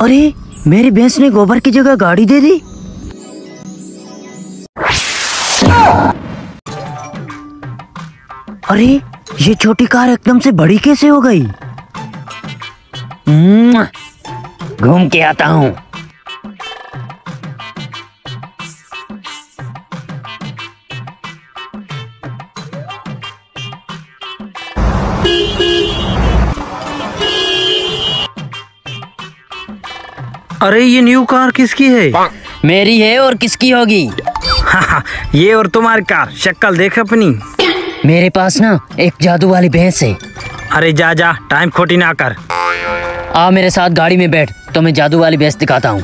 अरे मेरी भैंस ने गोबर की जगह गाड़ी दे दी। अरे ये छोटी कार एकदम से बड़ी कैसे हो गई? हम्म, घूम के आता हूँ। अरे ये न्यू कार किसकी है? मेरी है और किसकी होगी? ये और तुम्हारी कार। शक्ल देख अपनी। मेरे पास ना एक जादू वाली भैंस है। अरे जा जा टाइम खोटी ना कर। आ मेरे साथ गाड़ी में बैठ तो मैं जादू वाली भैंस दिखाता हूँ।